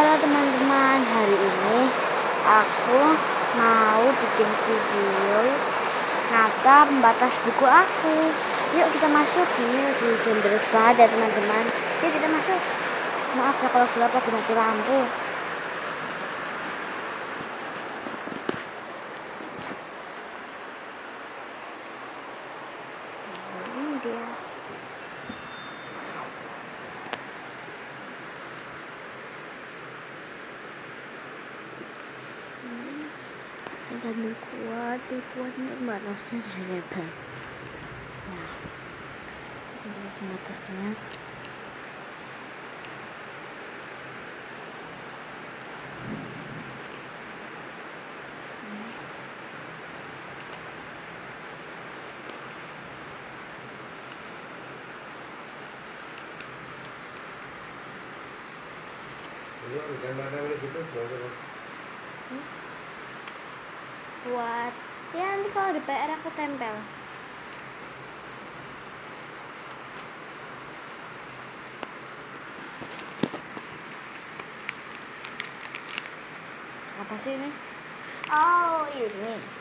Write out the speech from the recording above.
Halo teman-teman, hari ini aku mau bikin video nata pembatas buku aku. Yuk kita masuk lagi hujan deras banget teman-teman. Yuk kita masuk. Maaf ya kalau gelap aku mati lampu. Magandang kuwati vamos matar assim. sireta. Yeah. Tapos matas na. Ini gambaran kita, buat ya nanti kalau di PR aku tempel. Apa sih ini? Oh ini